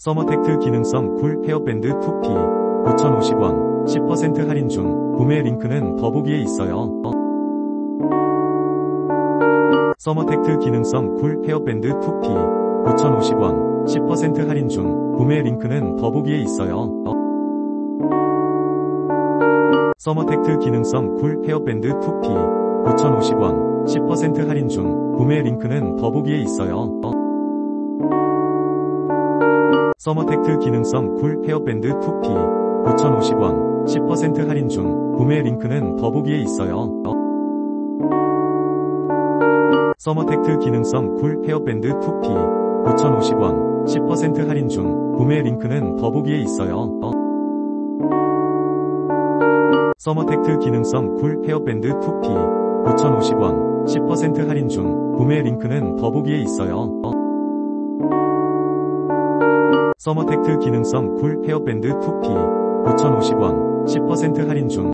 서머텍트 기능성 쿨 헤어밴드 2P 9,050원 10% 할인 중 구매 링크는 더보기에 있어요. 어. 서머텍트 기능성 쿨 헤어밴드 2P 9,050원 10% 할인 중 구매 링크는 더보기에 있어요. 어. 서머텍트 기능성 쿨 헤어밴드 2P 9,050원 10% 할인 중 구매 링크는 더보기에 있어요. 어. 서머텍트 기능성 쿨 헤어밴드 2P 9,050원 10% 할인 중 구매 링크는 더보기에 있어요. 어. 서머텍트 기능성 쿨 헤어밴드 2P 9,050원 10% 할인 중 구매 링크는 더보기에 있어요. 어. 서머텍트 기능성 쿨 헤어밴드 2P 9,050원 10% 할인 중 구매 링크는 더보기에 있어요. 어. 서머텍트 기능성 쿨 헤어밴드 2P 9,050원 10% 할인 중